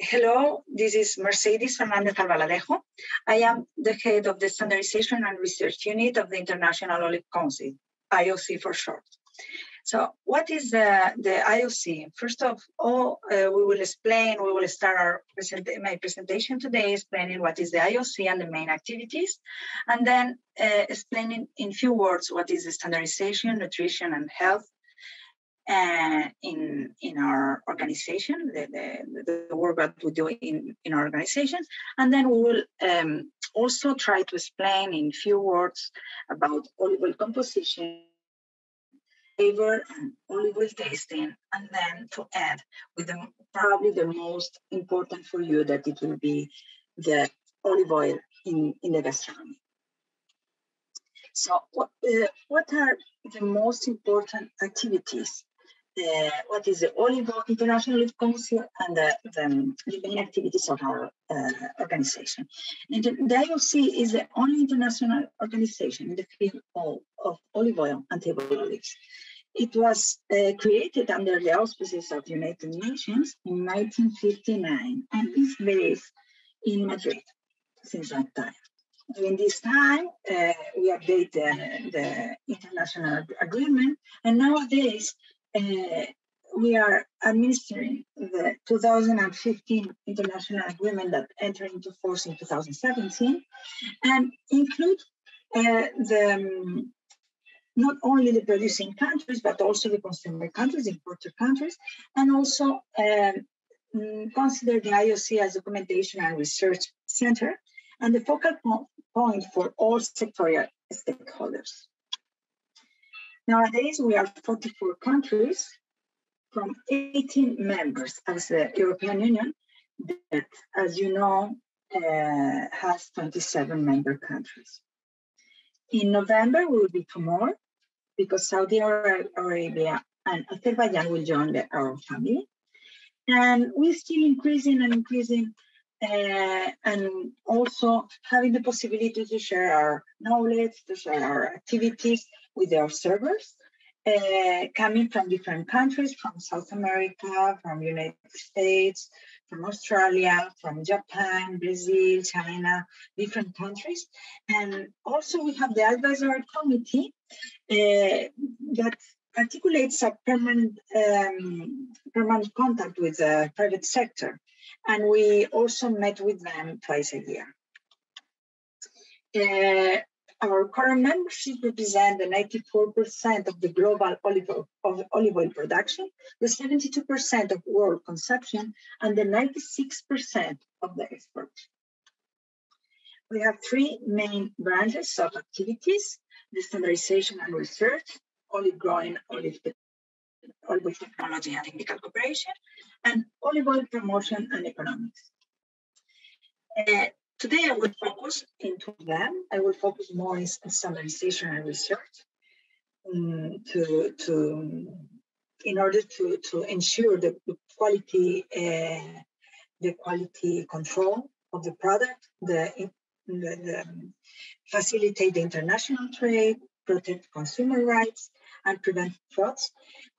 hello, this is Mercedes Fernandez Albaladejo. I am the head of the Standardization and Research Unit of the International Olive Council, IOC for short. So what is the, the IOC? First of all, uh, we will explain, we will start our present, my presentation today explaining what is the IOC and the main activities, and then uh, explaining in few words what is the standardization, nutrition, and health uh, in in our organization, the, the, the, work that we do in, in our organization. And then we will um, also try to explain in few words about olive oil composition, flavor and olive oil tasting, and then to add with the, probably the most important for you that it will be the olive oil in, in the gastronomy. So what, uh, what are the most important activities? Uh, what is the Olive Oil International Council and the, the, the, main activities of our uh, organization. And the, IOC is the only international organization in the field of, of olive oil and table olives. It was uh, created under the auspices of the United Nations in 1959 and is based in Madrid since that time. During this time, uh, we update the, the, international agreement, and nowadays uh, we are administering the 2015 international agreement that entered into force in 2017 and include uh, the um, not only the producing countries, but also the consumer countries, importer countries, and also um, consider the IOC as a documentation and research center and the focal point for all sectorial stakeholders. Nowadays, we are 44 countries from 18 members as the European Union that, as you know, uh, has 27 member countries. In November, we will be two more, because Saudi Arabia and Azerbaijan will join the Arab family. And we're still increasing and increasing uh, and also having the possibility to share our knowledge, to share our activities with the observers uh, coming from different countries, from South America, from United States, from Australia, from Japan, Brazil, China, different countries. And also we have the advisory committee uh, that articulates a permanent, um, permanent contact with the private sector. And we also met with them twice a year. Uh, our current membership represents the 94% of the global olive oil, of olive oil production, the 72% of world consumption, and the 96% of the export. We have three main branches of activities, the standardization and research, olive growing, olive, olive technology and technical cooperation, and olive oil promotion and economics. Uh, Today I will focus into them. I will focus more on standardization and research um, to, to, in order to, to ensure the quality, uh, the quality control of the product, the, the, the facilitate the international trade, protect consumer rights, and prevent frauds,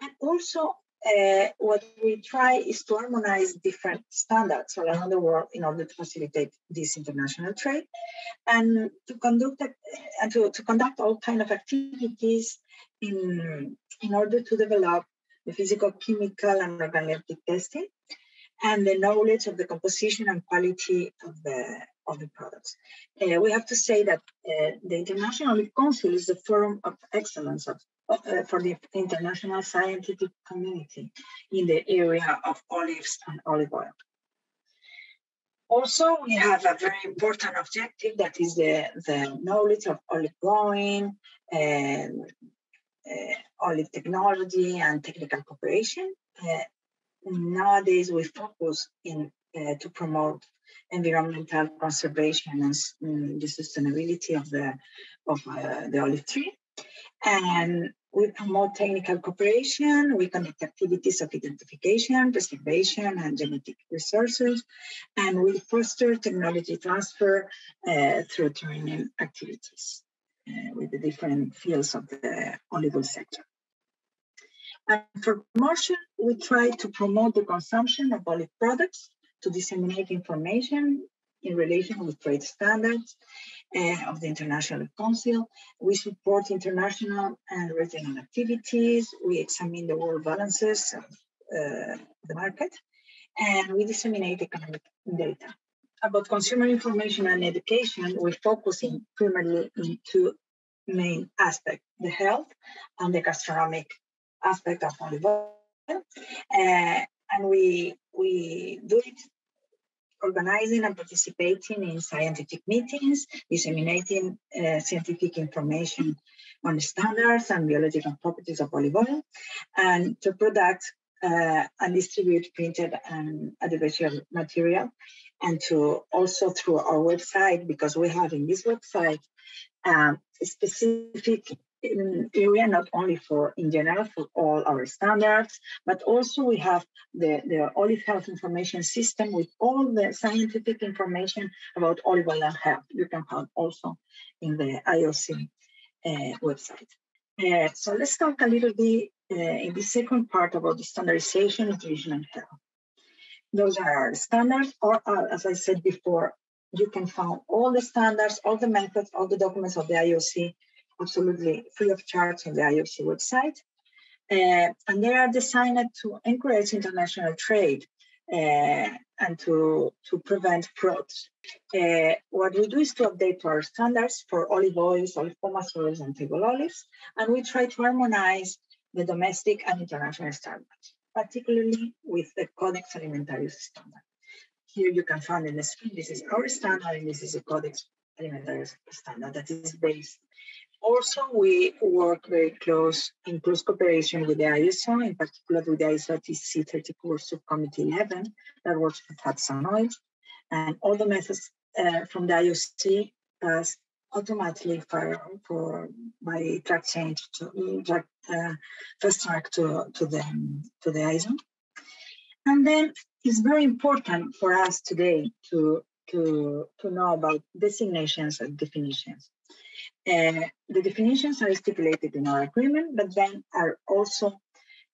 and also uh, what we try is to harmonize different standards around the world in order to facilitate this international trade and to conduct and to, to conduct all kind of activities in, in order to develop the physical, chemical, and organoleptic testing and the knowledge of the composition and quality of the of the products. Uh, we have to say that uh, the International Council is the forum of excellence of, uh, for the international scientific community in the area of olives and olive oil. Also, we have a very important objective that is the, the knowledge of olive growing, and uh, olive technology and technical cooperation. Uh, nowadays, we focus in uh, to promote environmental conservation and um, the sustainability of the of uh, the olive tree. And we promote technical cooperation, we conduct activities of identification, preservation, and genetic resources, and we foster technology transfer uh, through training activities uh, with the different fields of the olive sector. And for promotion, we try to promote the consumption of olive products to disseminate information in relation with trade standards uh, of the International Council. We support international and regional activities. We examine the world balances of uh, the market, and we disseminate economic data. About consumer information and education, we're focusing primarily in two main aspects, the health and the gastronomic aspect of olive oil. Uh, and we, we do it organizing and participating in scientific meetings, disseminating uh, scientific information on standards and biological properties of olive oil, and to product uh, and distribute printed and audiovisual material, and to also through our website, because we have in this website um, specific area, not only for in general for all our standards, but also we have the, the olive health information system with all the scientific information about olive oil and health. You can find also in the IOC uh, website. Uh, so let's talk a little bit uh, in the second part about the standardization, nutrition, and health. Those are our standards, or uh, as I said before, you can find all the standards, all the methods, all the documents of the IOC absolutely free of charge on the IOC website. Uh, and they are designed to encourage international trade uh, and to, to prevent frauds. Uh, what we do is to update our standards for olive oils, olive pomace oils, and table olives, and we try to harmonize the domestic and international standards, particularly with the Codex Alimentarius standard. Here you can find in the screen, this is our standard, and this is the Codex Alimentarius standard that is based also, we work very close in close cooperation with the ISO, in particular with the ISO TC 34 Subcommittee 11 that works with fats and. And all the methods uh, from the IOC pass automatically for, for by track change to track, uh, fast track to, to the to the ISO. And then it's very important for us today to to to know about designations and definitions. Uh, the definitions are stipulated in our agreement, but then are also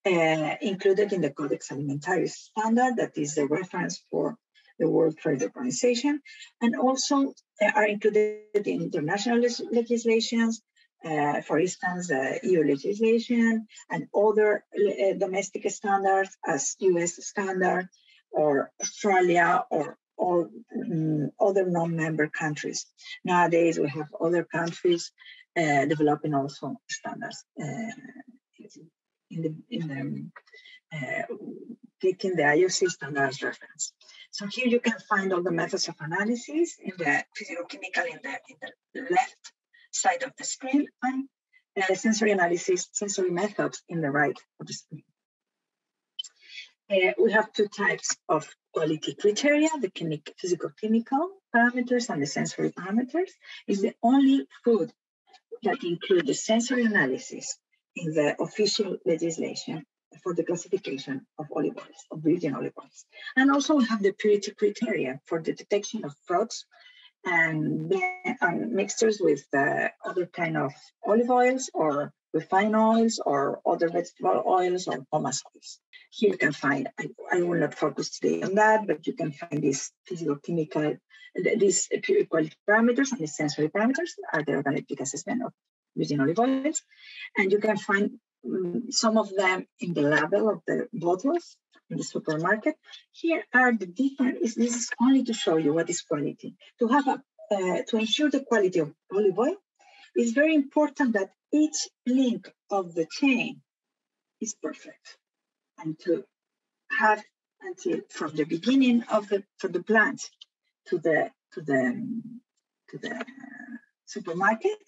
uh, included in the Codex Alimentarius standard, that is the reference for the World Trade Organization, and also uh, are included in international legislations, uh, for instance, uh, EU legislation and other uh, domestic standards as US standard or Australia or or um, other non-member countries. Nowadays, we have other countries uh, developing also standards uh, in the in the uh, taking the IOC standards reference. So here you can find all the methods of analysis in the physicochemical in the in the left side of the screen and uh, sensory analysis, sensory methods in the right of the screen. Uh, we have two types of quality criteria, the physical-chemical parameters and the sensory parameters. Is the only food that include the sensory analysis in the official legislation for the classification of olive oils, of virgin olive oils. And also we have the purity criteria for the detection of frauds and, and mixtures with uh, other kind of olive oils or refined oils or other vegetable oils or pomace oils. Here you can find, I, I, will not focus today on that, but you can find these physical chemical, these quality parameters and the sensory parameters are the organoleptic assessment of virgin olive oils. And you can find um, some of them in the label of the bottles in the supermarket. Here are the different, this is only to show you what is quality. To have a, uh, to ensure the quality of olive oil, it's very important that each link of the chain is perfect and to have until from the beginning of the for the plant to the to the to the supermarket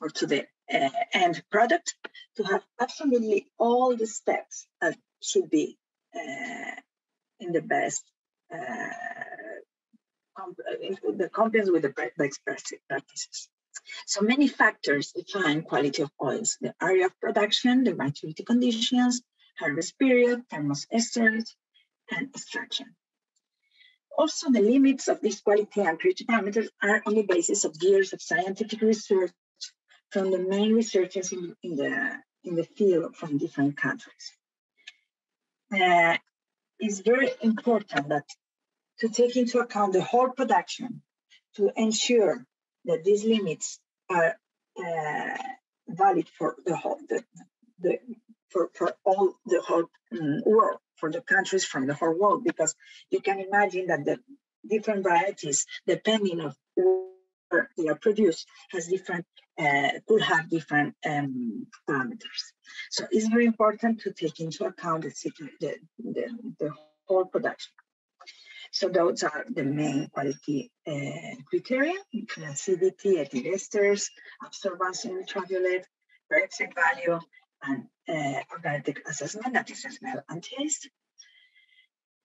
or to the uh, end product to have absolutely all the steps that should be uh, in the best uh, the compliance with the best practices. So many factors define quality of oils, the area of production, the maturity conditions, harvest period, thermoesters, and extraction. Also, the limits of these quality and purity parameters are on the basis of years of scientific research from the main researchers in, in the, in the field from different countries. Uh, it's very important that to take into account the whole production to ensure that these limits are uh, valid for the whole the, the for, for all the whole um, world for the countries from the whole world because you can imagine that the different varieties depending of where they are produced has different uh, could have different um, parameters. So it's very important to take into account the, the, the, the whole production so those are the main quality uh, criteria, acidity, ethyl esters, absorbance in ultraviolet, peroxide value, and uh, organic assessment, that is smell and taste.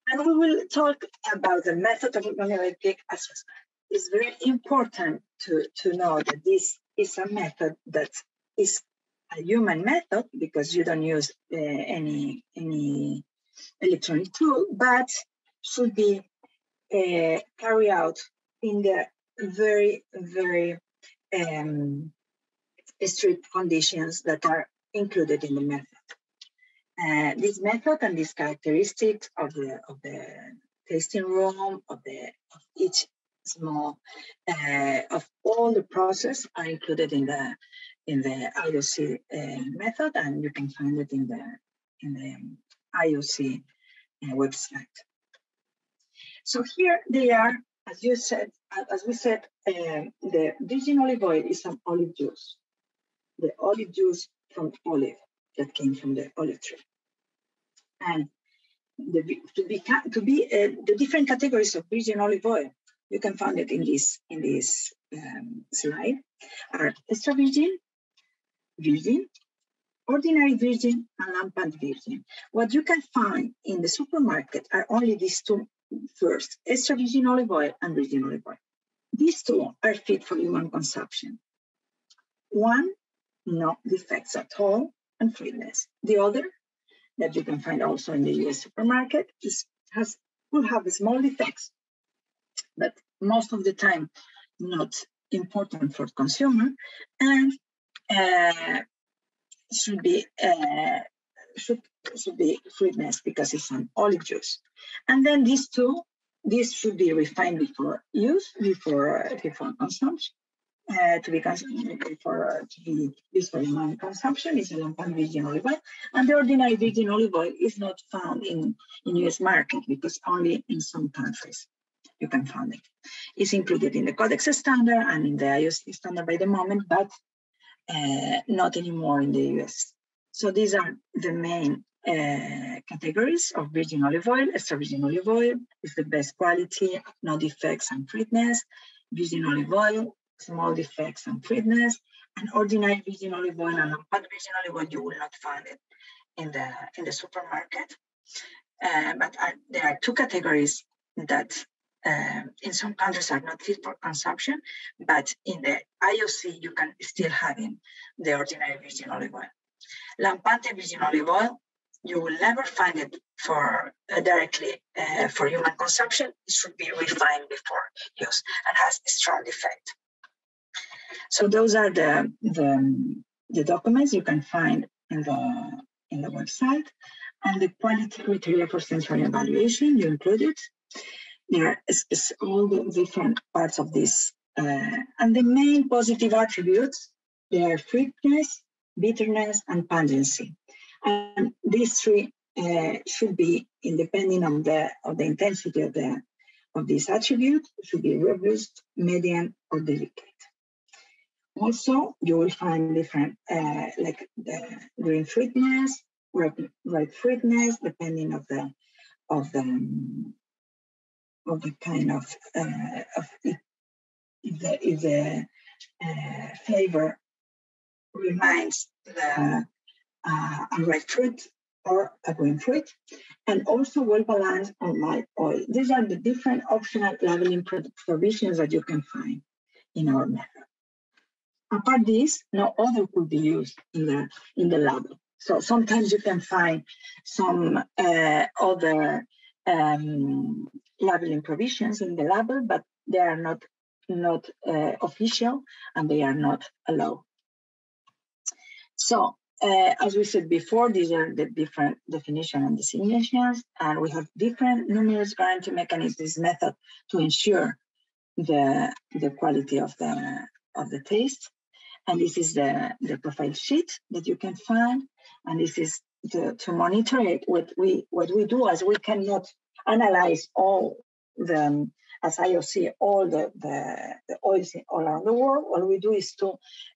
And we will talk about the method of organoleptic assessment. It's very important to, to know that this is a method that is a human method because you don't use uh, any, any electronic tool, but should be uh, carry out in the very, very um, strict conditions that are included in the method. Uh, this method and these characteristics of the of the tasting room of the of each small uh, of all the process are included in the in the IOC uh, method, and you can find it in the in the IOC uh, website. So here they are, as you said, as we said, um, the virgin olive oil is an olive juice. The olive juice from olive that came from the olive tree. And the, to be, to be uh, the different categories of virgin olive oil, you can find it in this, in this um, slide, are extra virgin, virgin, ordinary virgin, and lampant virgin. What you can find in the supermarket are only these two First, extra virgin olive oil and virgin olive oil. These two are fit for human consumption. One, no defects at all and fruitless. The other, that you can find also in the US supermarket, is, has will have small defects, but most of the time not important for consumer and uh, should be uh, should should be fruitless because it's an olive juice. And then these two, this should be refined before use, before before consumption. Uh, to be before uh, to be used for human consumption is a lampant virgin olive oil, and the ordinary virgin olive oil is not found in in U.S. market because only in some countries you can find it. It's included in the Codex standard and in the IOC standard by the moment, but uh, not anymore in the US. So these are the main uh, categories of virgin olive oil. Extra virgin olive oil is the best quality, no defects and fruitness. Virgin olive oil, small defects and fruitness. And ordinary virgin olive oil and lampant virgin olive oil, you will not find it in the in the supermarket. Uh, but there are two categories that uh, in some countries are not fit for consumption, but in the IOC you can still have in the ordinary virgin olive oil. Lampante virgin olive oil, you will never find it for uh, directly uh, for human consumption. It should be refined before use and has a strong effect. So those are the, the, the documents you can find in the in the website and the quality criteria for sensory evaluation you included. There are all the different parts of this. Uh, and the main positive attributes, they are sweetness, bitterness, and pungency. And these three uh, should be, independent of the of the intensity of the of this attribute, should be robust, median, or delicate. Also, you will find different, uh, like the green fruitness, red, ripe fruitness, depending of the of the of the kind of uh, of if the the uh, flavor reminds the uh, a red fruit or a green fruit, and also well balanced on light oil. These are the different optional labeling provisions that you can find in our method. Apart this, no other could be used in the in the label. So sometimes you can find some uh, other um, labeling provisions in the label, but they are not not uh, official and they are not allowed. So uh, as we said before, these are the different definition and designations, and we have different numerous guarantee mechanisms, method to ensure the, the quality of the, of the taste. And this is the, the profile sheet that you can find. And this is the, to monitor it. What we, what we do is we cannot analyze all the, as IOC, all the, the, the oils all around the world. What we do is to,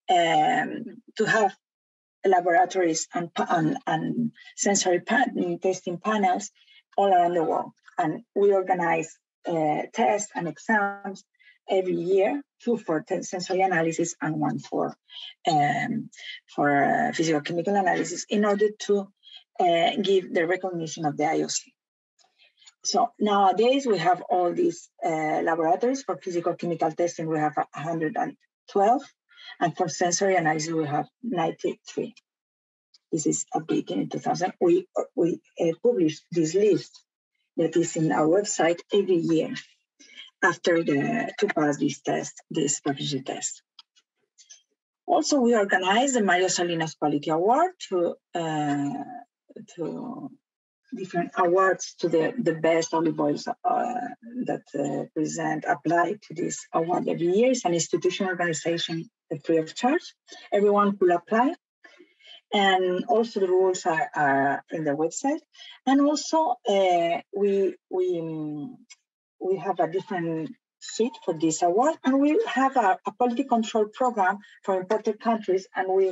um, to have laboratories and, and, and sensory pan- testing panels all around the world. And we organize uh, tests and exams every year, two for sensory analysis and one for um, for uh, physical chemical analysis, in order to uh, give the recognition of the IOC. So nowadays we have all these uh, laboratories for physical chemical testing. We have 112, and for sensory analysis we have 93. This is updated in 2000. We we uh, publish this list that is in our website every year after the to pass this test, this proficiency test. Also, we organize the Mario Solinas Quality Award to uh, to different awards to the, the best olive oils uh, that uh, present apply to this award every year. It's an institutional organization free of charge. Everyone could apply. And also the rules are, are in the website. And also uh, we we we have a different seat for this award, and we have a, a quality control program for imported countries, and we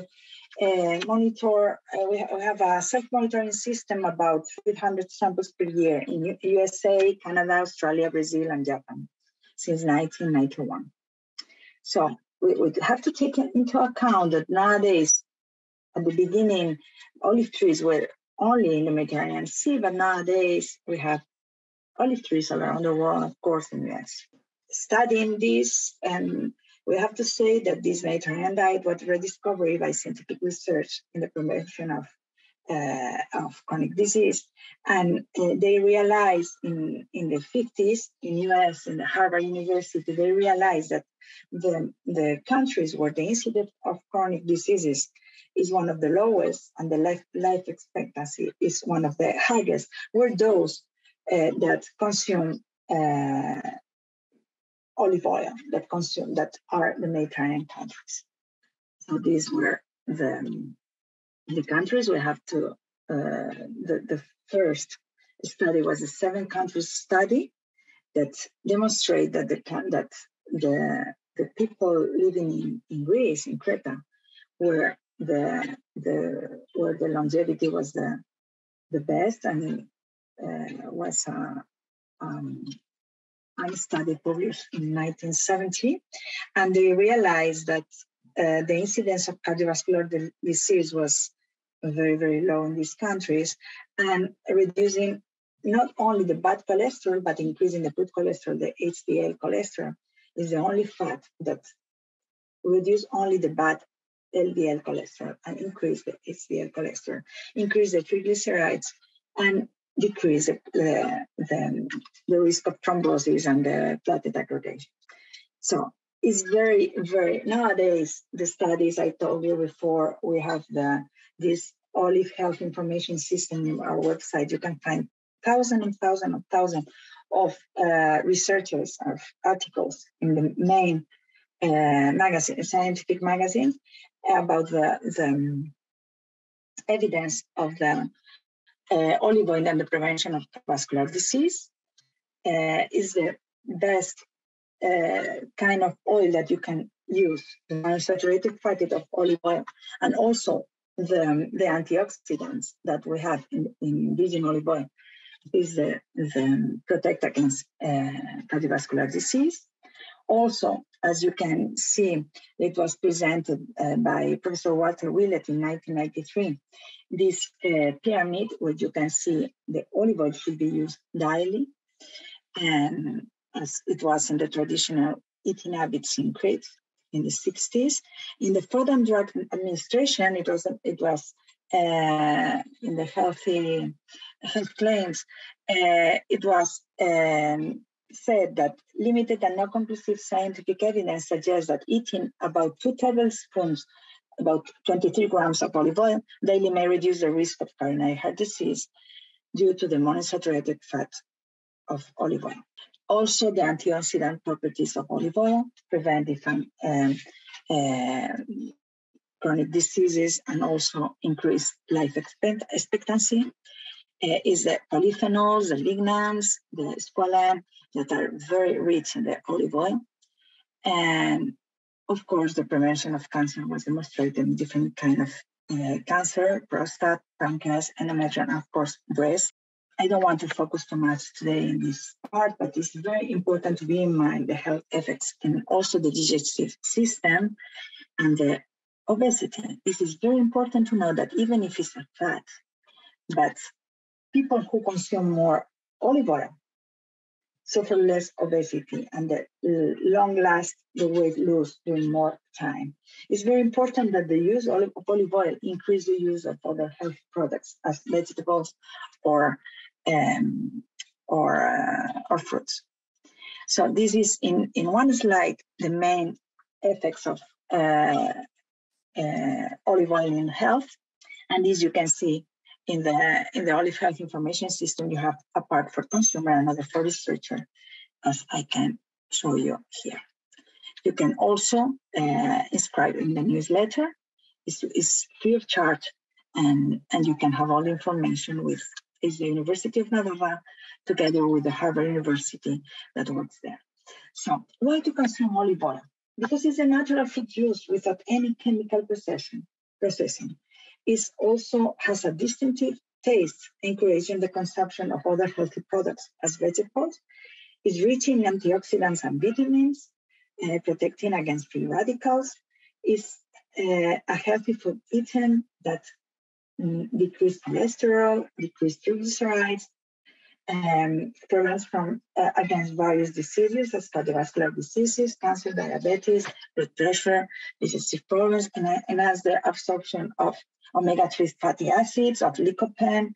uh, monitor. Uh, we, ha- we, have a self-monitoring system about 300 samples per year in USA, Canada, Australia, Brazil, and Japan since 1991. So we, we have to take into account that nowadays, at the beginning, olive trees were only in the Mediterranean Sea, but nowadays we have olive trees around the world, of course, in the US. Studying this, and we have to say that this Mediterranean diet was rediscovered by scientific research in the prevention of uh, of chronic disease. And uh, they realized in, in the 50s in US, in the Harvard University, they realized that the, the countries where the incidence of chronic diseases is one of the lowest and the life, life expectancy is one of the highest were those uh, that consume uh, olive oil that consume that are the Mediterranean countries. So these were the the countries we have to. Uh, the the first study was a seven countries study that demonstrate that the that the the people living in, in Greece in Crete where the the where the longevity was the the best and uh, was a, um, a study published in 1970, and they realized that uh, the incidence of cardiovascular disease was very, very low in these countries, and reducing not only the bad cholesterol, but increasing the good cholesterol, the HDL cholesterol, is the only fat that reduce only the bad LDL cholesterol and increase the HDL cholesterol, increase the triglycerides, and decrease the, the, the risk of thrombosis and the platelet aggregation. So it's very, very, nowadays, the studies I told you before, we have the this olive health information system in our website. You can find thousands and thousands and thousands of uh, researchers of articles in the main uh, magazine, scientific magazines about the, the um, evidence of the uh, olive oil and the prevention of vascular disease uh, is the best uh, kind of oil that you can use, the unsaturated fatty of olive oil, and also the, the antioxidants that we have in, in virgin olive oil is the, the protect against uh, cardiovascular disease. Also, as you can see, it was presented uh, by Professor Walter Willett in 1993. This uh, pyramid, where you can see the olive oil should be used daily, and as it was in the traditional eating habits in Crete in the 60s. In the Food and Drug Administration, it was it was uh, in the healthy health claims. Uh, it was um, said that limited and non conclusive scientific evidence suggests that eating about two tablespoons about 23 grams of olive oil daily may reduce the risk of coronary heart disease due to the monounsaturated fat of olive oil. Also, the antioxidant properties of olive oil prevent different um, uh, chronic diseases and also increase life expectancy. Uh, is the polyphenols, the lignans, the squalene that are very rich in the olive oil. And of course, the prevention of cancer was demonstrated in different kind of uh, cancer, prostate, pancreas, endometrium, and of course, breast. I don't want to focus too much today in this part, but it's very important to be in mind the health effects and also the digestive system and the obesity. This is very important to know that even if it's a fat, but people who consume more olive oil suffer less obesity and the long last the weight loss during more time. It's very important that the use of olive oil increase the use of other health products as vegetables or um, or uh, or fruits. So this is in in one slide the main effects of uh, uh, olive oil in health, and as you can see in the in the olive health information system, you have a part for consumer, another for researcher, as I can show you here. You can also uh, inscribe in the newsletter. It's, it's free of charge, and and you can have all the information with is the University of Navarra together with the Harvard University that works there. So why to consume olive oil? Because it's a natural food used without any chemical processing. processing. It also has a distinctive taste, encouraging the consumption of other healthy products as vegetables. It's rich in antioxidants and vitamins, uh, protecting against free radicals. It's uh, a healthy food eaten that um, decrease cholesterol, decreased triglycerides, um, prevents from uh, against various diseases as cardiovascular diseases, cancer, diabetes, blood pressure, digestive problems, and, and as the absorption of omega-3 fatty acids, of lycopene,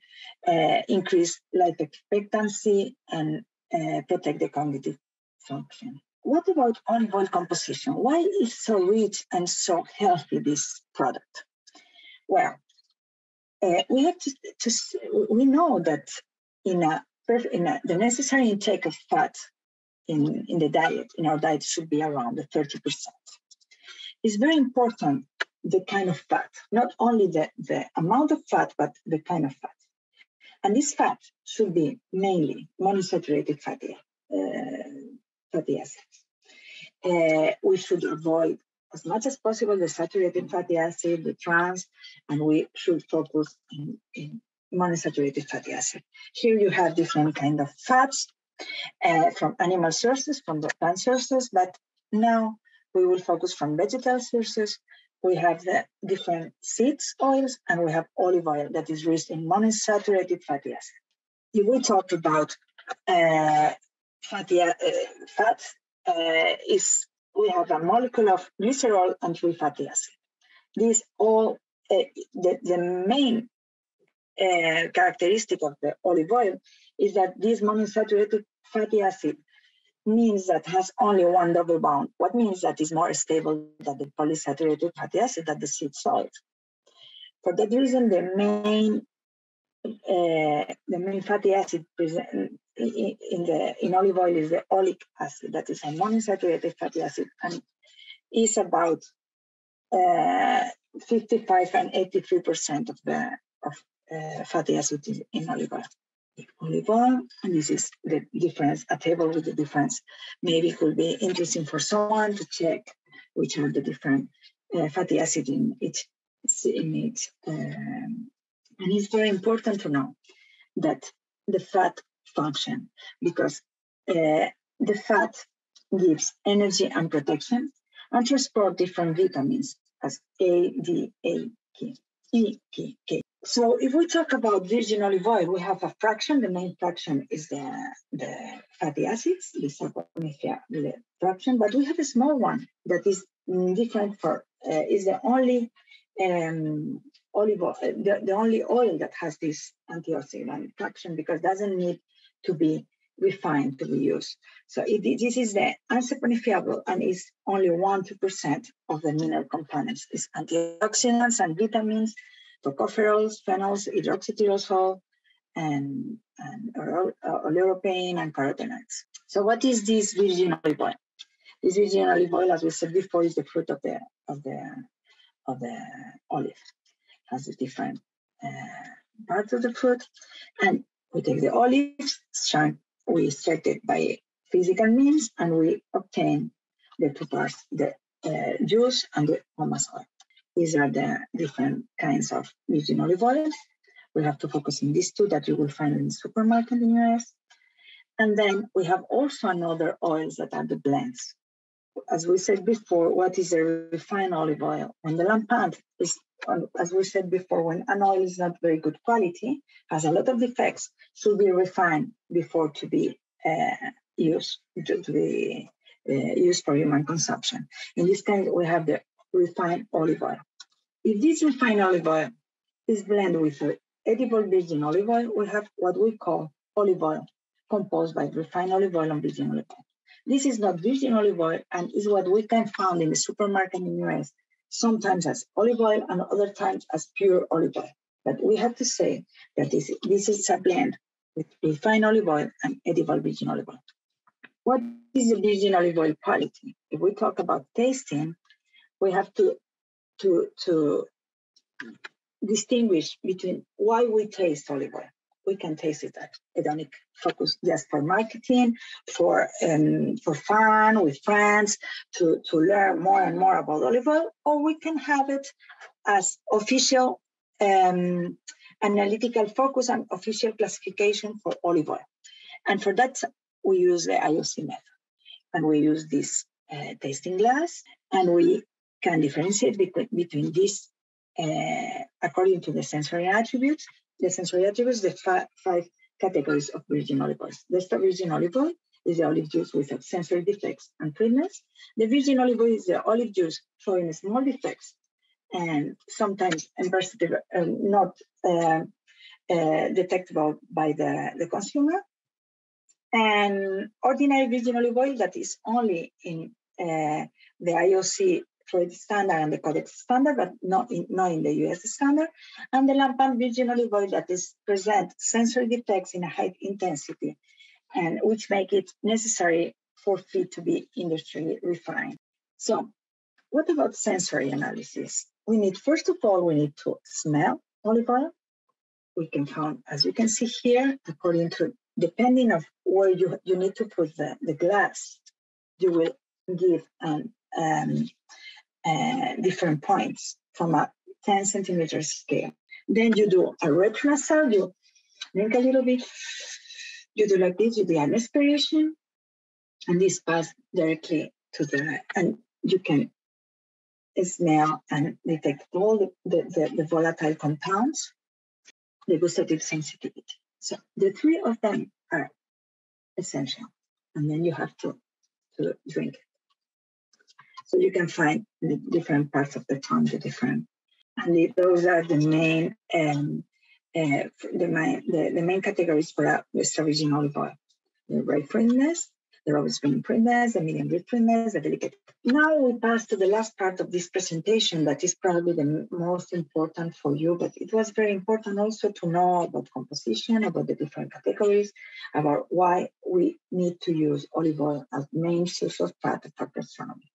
uh, increase life expectancy, and uh, protect the cognitive function. What about olive oil composition? Why is so rich and so healthy this product? Well, uh, we have to, to, we know that in a in a, the necessary intake of fat in, in the diet, in our diet, should be around the 30%. It's very important the kind of fat, not only the, the amount of fat, but the kind of fat. And this fat should be mainly monounsaturated fatty, uh, fatty acids. Uh, we should avoid as much as possible the saturated fatty acid, the trans, and we should focus in, in monounsaturated fatty acid. Here you have different kind of fats uh, from animal sources, from the plant sources, but now we will focus from vegetable sources. We have the different seeds oils, and we have olive oil that is rich in monounsaturated fatty acid. If we talk about uh, fatty uh, fats, uh, is we have a molecule of glycerol and three fatty acid. These all uh, the, the main uh, characteristic of the olive oil is that this monounsaturated fatty acid means that has only one double bond. What means that is more stable than the polysaturated fatty acid that the seed salt. For that reason, the main uh, the main fatty acid present in, in the in olive oil is the oleic acid, that is a monounsaturated fatty acid, and is about uh, 55 and 83 percent of the of uh, fatty acid in olive oil. Olive oil, and this is the difference, a table with the difference. Maybe it could be interesting for someone to check which are the different uh, fatty acid in each in each. Um, and it's very important to know that the fat function because uh, the fat gives energy and protection and transport different vitamins as A, D, A, K, E, K, K. So if we talk about virgin olive oil, we have a fraction. The main fraction is the, the fatty acids, the saponifiable fraction, but we have a small one that is different for, uh, is the only um, olive oil, the, the only oil that has this antioxidant fraction because it doesn't need to be refined to be used. So it, this is the unsaponifiable and is only 1 2% of the mineral components. It's antioxidants and vitamins, tocopherols, phenols, hydroxytyrosol, and, and oleuropein and carotenoids. So what is this virgin olive oil? This virgin olive oil, as we said before, is the fruit of the of the of the olive. It has a different uh, parts of the fruit, and we take the olives, we extract it by physical means, and we obtain the two parts, the uh, juice and the pomace oil. These are the different kinds of virgin olive oil. We have to focus on these two that you will find in the supermarket in the US. And then we have also another oils that are the blends. As we said before, what is a refined olive oil? When the lampant is, as we said before, when an oil is not very good quality, has a lot of defects, should be refined before to be uh, used to, to be uh, used for human consumption. In this case, we have the refined olive oil. If this refined olive oil is blended with edible virgin olive oil, we have what we call olive oil, composed by refined olive oil and virgin olive oil. This is not virgin olive oil and is what we can find in the supermarket in the US, sometimes as olive oil and other times as pure olive oil. But we have to say that this, this is a blend with refined olive oil and edible virgin olive oil. What is the virgin olive oil quality? If we talk about tasting, we have to, to, to distinguish between why we taste olive oil. We can taste it at hedonic focus just for marketing, for um, for fun with friends, to, to learn more and more about olive oil, or we can have it as official um, analytical focus and official classification for olive oil. And for that, we use the IOC method. And we use this uh, tasting glass, and we can differentiate between, between these uh, according to the sensory attributes. The sensory attributes, the five, five categories of virgin olive oil. The extra virgin olive oil is the olive juice without sensory defects and treatments. The virgin olive oil is the olive juice showing small defects and sometimes imperceptible, uh, not uh, uh, detectable by the, the consumer. And ordinary virgin olive oil that is only in uh, the IOC Freud standard and the Codex standard, but not in, not in the US standard. And the virgin olive oil that is present sensory defects in a high intensity, and which make it necessary for feed to be industrially refined. So what about sensory analysis? We need, first of all, we need to smell olive oil. We can count, as you can see here, according to, depending of where you, you need to put the, the glass, you will give an um, uh, different points from a 10 centimeter scale. Then you do a retronasal, you drink a little bit, you do like this, you do an aspiration, and this pass directly to the, and you can smell and detect all the, the, the, the volatile compounds, the gustative sensitivity. So the three of them are essential, and then you have to, to drink it. So you can find the different parts of the tongue, the different, and those are the main um, uh, the main the, the main categories for extra virgin olive oil: the fruitiness, the robust green fruitiness, the medium rich fruitiness, the delicate. Now we pass to the last part of this presentation that is probably the most important for you, but it was very important also to know about composition, about the different categories, about why we need to use olive oil as main source of fat for gastronomy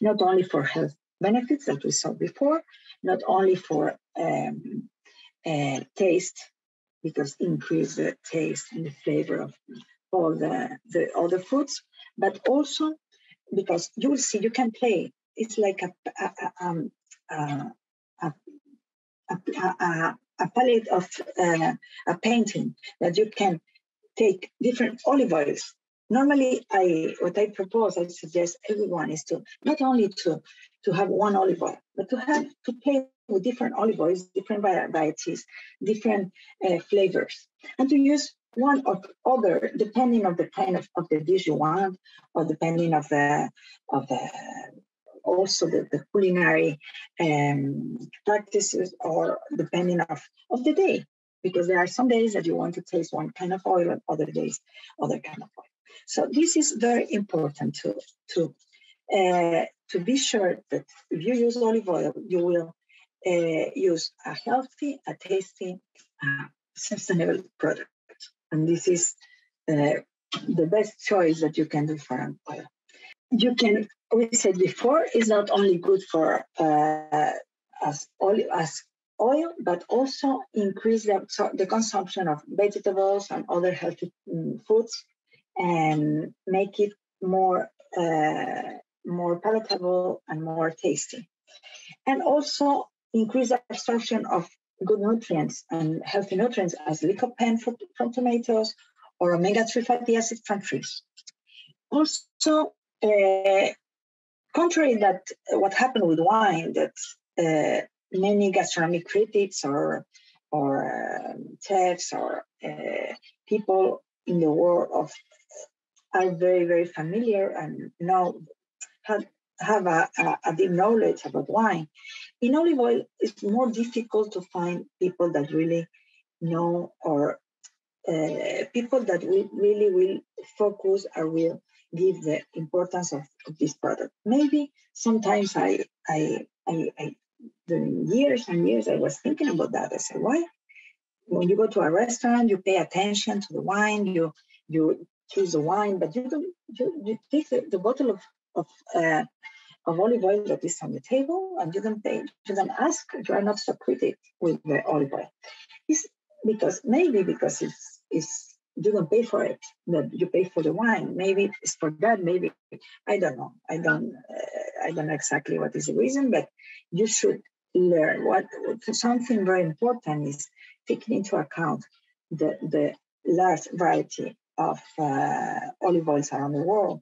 not only for health benefits that we saw before, not only for um, uh, taste, because increase the taste and the flavor of all the, the other foods, but also because you will see you can play. It's like a, a, a, um, a, a, a palette of uh, a painting that you can take different olive oils normally I what I propose, I suggest everyone is to not only to to have one olive oil, but to have to play with different olive oils, different varieties, different uh, flavors, and to use one or other depending on the kind of, of the dish you want, or depending of the of the also the, the culinary um, practices, or depending of of the day. because there are some days that you want to taste one kind of oil and other days other kind of oil. So this is very important to to uh, to be sure that if you use olive oil, you will uh, use a healthy, a tasty, uh, sustainable product, and this is uh, the best choice that you can do for an oil. You can, we said before, is not only good for uh, as oil as oil, but also increase the, the consumption of vegetables and other healthy um, foods and make it more uh, more palatable and more tasty. And also increase the absorption of good nutrients and healthy nutrients as lycopene from, tomatoes or omega-3 fatty acid from trees. Also, uh, contrary that what happened with wine, that uh, many gastronomic critics or or um, chefs or uh, people in the world of are very very familiar and know have, have a, a, a, deep knowledge about wine. In olive oil, it's more difficult to find people that really know or uh, people that will really will focus or will give the importance of, of this product. Maybe sometimes I, I, I, I, during years and years, I was thinking about that. I said, why? When you go to a restaurant, you pay attention to the wine, you you choose the wine, but you don't you, you take the, the bottle of of uh, of olive oil that is on the table and you don't pay, you don't ask, you are not so critic with the olive oil. It's because maybe because it's it's you don't pay for it, but you pay for the wine. Maybe it's for that. Maybe I don't know. I don't. Uh, I don't know exactly what is the reason, but you should learn. What something very important is taking into account the the large variety of uh, olive oils around the world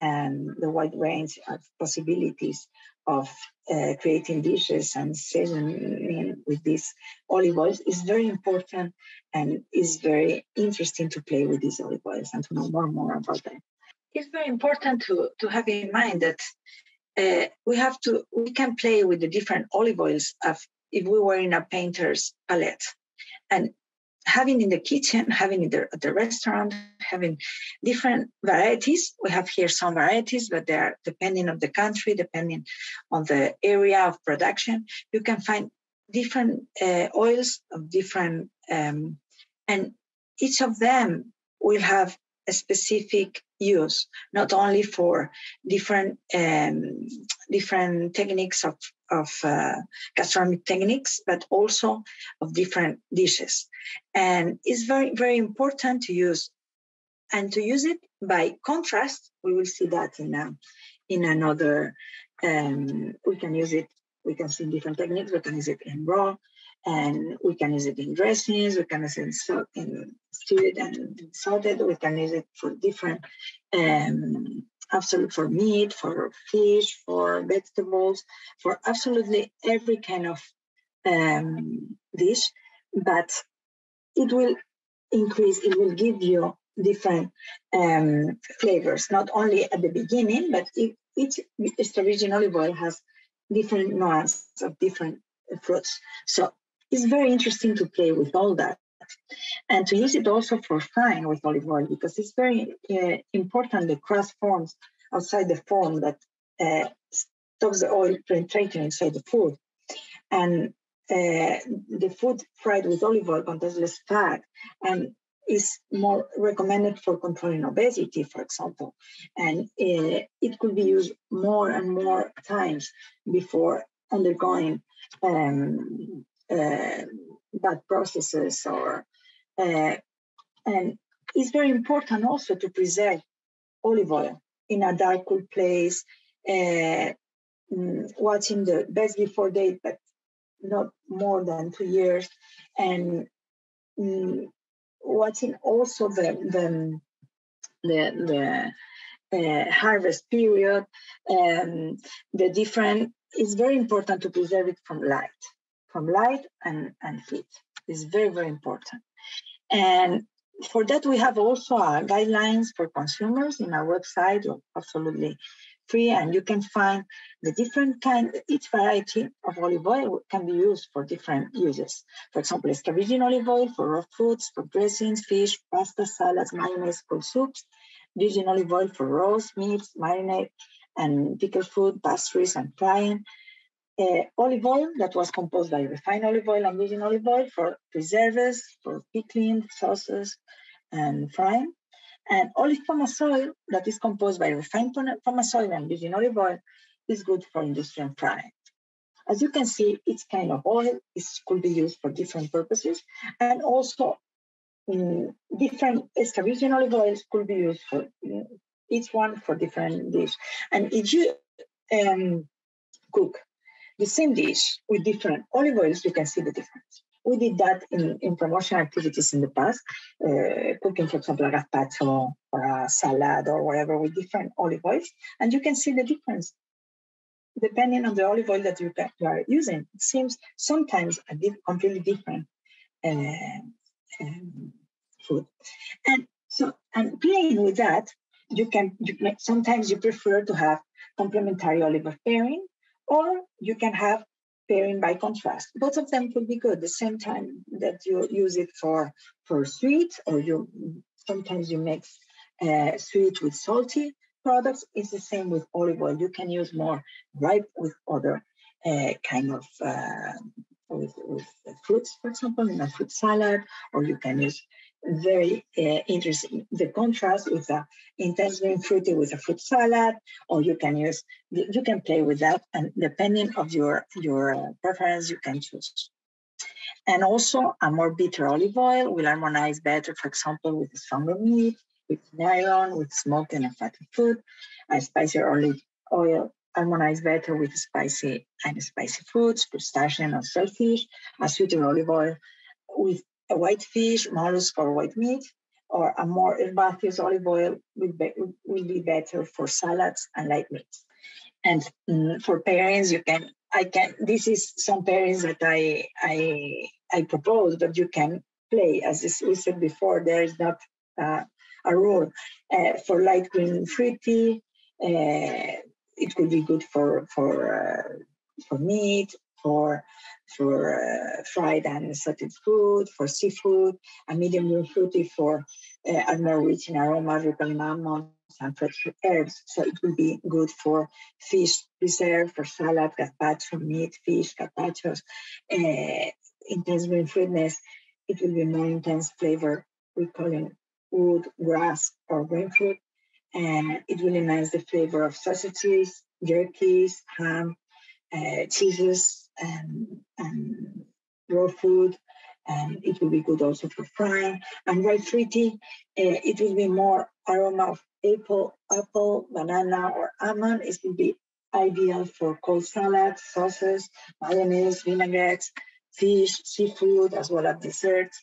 and the wide range of possibilities of uh, creating dishes and seasoning with these olive oils is very important and is very interesting to play with these olive oils and to know more and more about them. It's very important to, to have in mind that uh, we have to we can play with the different olive oils of if we were in a painter's palette and having in the kitchen, having in the, at the restaurant, having different varieties. We have here some varieties, but they are depending on the country, depending on the area of production. You can find different uh, oils of different, um, and each of them will have a specific use, not only for different um, different techniques of of uh, gastronomic techniques, but also of different dishes. And it's very, very important to use and to use it by contrast. We will see that in a, in another. Um, we can use it. We can see different techniques. We can use it in raw, and we can use it in dressings. We can use it in, stewed and salted. We can use it for different um, absolute for meat, for fish, for vegetables, for absolutely every kind of um, dish. But it will increase, it will give you different um, flavors, not only at the beginning, but it, each extra virgin olive oil has different nuances of different fruits. So it's very interesting to play with all that and to use it also for frying with olive oil because it's very uh, important the crust forms outside the form that uh, stops the oil penetrating inside the food. And uh, the food fried with olive oil contains less fat and is more recommended for controlling obesity, for example. And uh, it could be used more and more times before undergoing um, bad processes or uh, and it's very important also to preserve olive oil in a dark cool place uh, watching the best before date but not more than two years and um, watching also the the the, the uh, harvest period um, the different it's very important to preserve it from light from light and, and heat. It's very, very important. And for that, we have also uh, guidelines for consumers in our website, absolutely free, and you can find the different kind, each variety of olive oil can be used for different uses. For example, virgin olive oil for raw foods, for dressings, fish, pasta, salads, mayonnaise, cold soups, virgin olive oil for roast meats, marinade, and pickled food, pastries, and frying. Uh, olive oil that was composed by refined olive oil and virgin olive oil for preserves, for pickling, sauces, and frying. And olive pomace oil that is composed by refined pomace oil and virgin olive oil is good for industrial frying. As you can see, each kind of oil could be used for different purposes. And also um, different extra virgin olive oils could be used for um, each one for different dish. And if you um, cook the same dish with different olive oils, you can see the difference. We did that in, in promotional activities in the past, uh, cooking, for example, a gazpacho or a salad or whatever with different olive oils, and you can see the difference depending on the olive oil that you, you are using. It seems sometimes a completely different uh, um, food. And so, and playing with that, you can you, sometimes you prefer to have complementary olive oil pairing, or you can have pairing by contrast. Both of them could be good. The same time that you use it for for sweet, or you sometimes you mix uh, sweet with salty products. It's the same with olive oil. You can use more ripe with other uh, kind of uh, with, with fruits, for example, in a fruit salad, or you can use very uh, interesting. The contrast with the intense green fruity with a fruit salad or you can use you can play with that and depending of your your uh, preference you can choose. And also a more bitter olive oil will harmonize better for example with stronger meat with nylon with smoked and fatty food. A spicier olive oil harmonize better with spicy and spicy foods crustacean or shellfish. A sweeter olive oil with a white fish, mollusk, or white meat, or a more herbaceous olive oil will be, will be better for salads and light meats. And mm, for pairings, you can I can this is some pairings that I I I propose, but you can play as we said before. There is not uh, a rule uh, for light green fruity. Uh, it could be good for for uh, for meat for for uh, fried and salted food, for seafood, a medium green fruity for uh, more rich in aroma, repelling almonds and fresh herbs. So it will be good for fish preserve, for salad, gazpacho, meat, fish, gazpachos. Uh, intense green fruitness, it will be more intense flavor, we call it wood, grass, or green fruit. And it will enhance the flavor of sausages, jerkies, ham, uh, cheeses, and, and raw food. And it will be good also for frying. And ripe fruity, uh, it will be more aroma of apple, apple, banana, or almond. It will be ideal for cold salads, sauces, mayonnaise, vinaigrettes, fish, seafood, as well as desserts.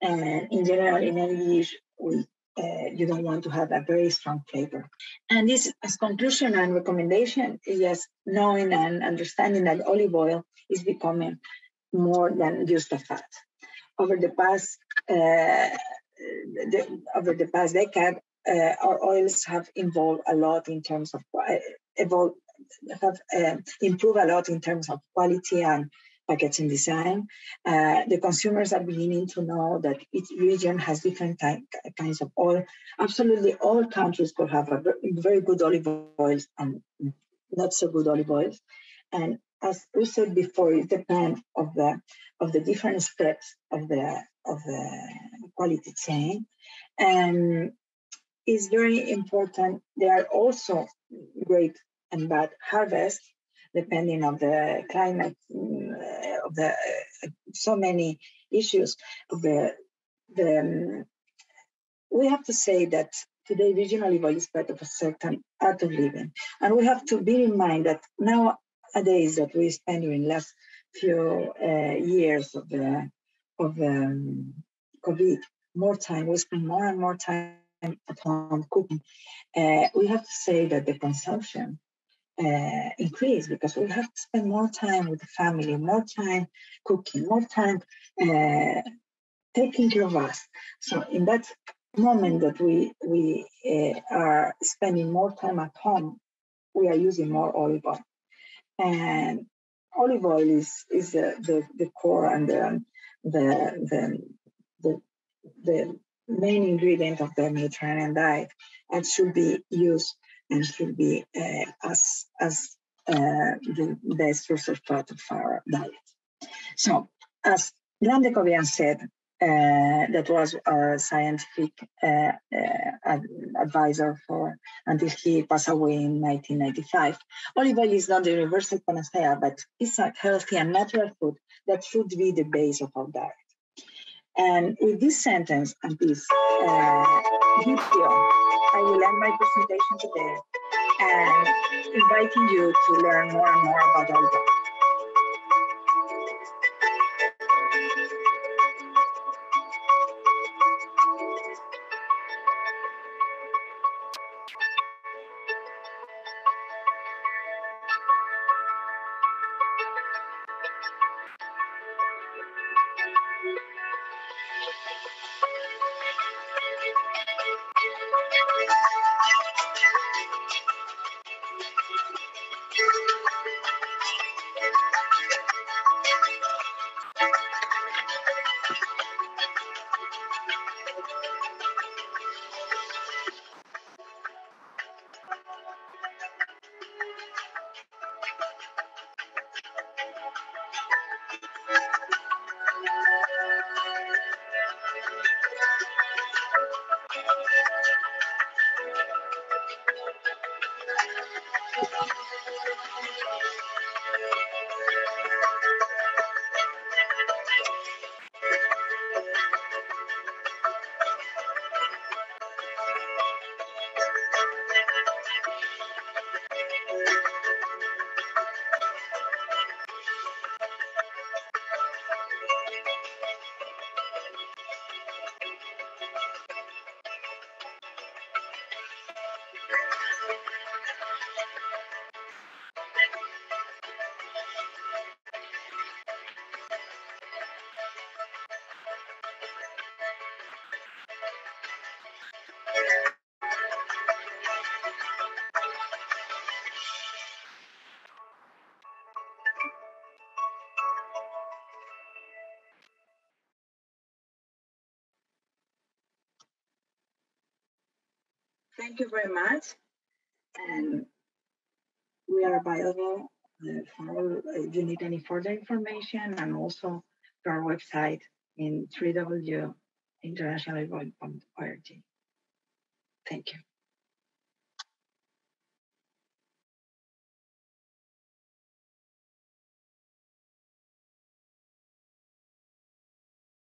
And in general, in any dish with uh, you don't want to have a very strong flavor. And this, as conclusion and recommendation, is just knowing and understanding that olive oil is becoming more than just a fat. Over the past, uh, the, over the past decade, uh, our oils have evolved a lot in terms of uh, have uh, improved a lot in terms of quality and packaging design. Uh, the consumers are beginning to know that each region has different kinds of oil. Absolutely all countries could have a very good olive oils and not so good olive oils. And as we said before, it depends of the of the different steps of the of the quality chain. And it's very important. There are also great and bad harvest depending on the climate of the so many issues. The the um, we have to say that today regional oil is part of a certain art of living. And we have to bear in mind that nowadays that we spend in last few uh, years of the of um, covid more time we spend more and more time at home cooking. Uh, we have to say that the consumption uh, increase because we have to spend more time with the family, more time cooking, more time uh, taking care of us. So in that moment that we we uh, are spending more time at home, we are using more olive oil, and olive oil is is the the, the core and the the the the, the main ingredient of the Mediterranean diet, and should be used and should be uh, as as uh, the best source of fat of our diet. So, as de said, uh, that was our scientific uh, uh, advisor for until he passed away in 1995. Olive oil is not the universal panacea, but it's a healthy and natural food that should be the base of our diet. And with this sentence and this uh, video, I will end my presentation today and inviting you to learn more and more about olive Thank you very much. And we are available for if you need any further information and also to our website in you.